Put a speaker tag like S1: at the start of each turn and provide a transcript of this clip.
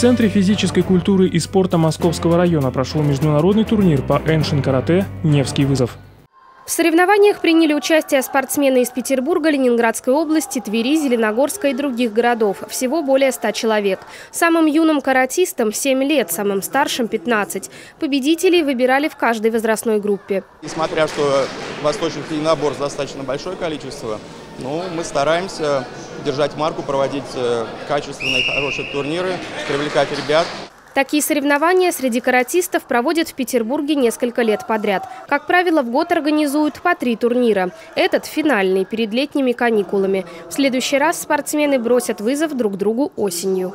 S1: Центре физической культуры и спорта Московского района прошел международный турнир по эншин-карате «Невский вызов».
S2: В соревнованиях приняли участие спортсмены из Петербурга, Ленинградской области, Твери, Зеленогорска и других городов. Всего более 100 человек. Самым юным каратистам 7 лет, самым старшим 15. Победителей выбирали в каждой возрастной группе.
S3: Несмотря что восточных единоборств достаточно большое количество, ну, мы стараемся держать марку, проводить э, качественные, хорошие турниры, привлекать ребят.
S2: Такие соревнования среди каратистов проводят в Петербурге несколько лет подряд. Как правило, в год организуют по три турнира. Этот финальный, перед летними каникулами. В следующий раз спортсмены бросят вызов друг другу осенью.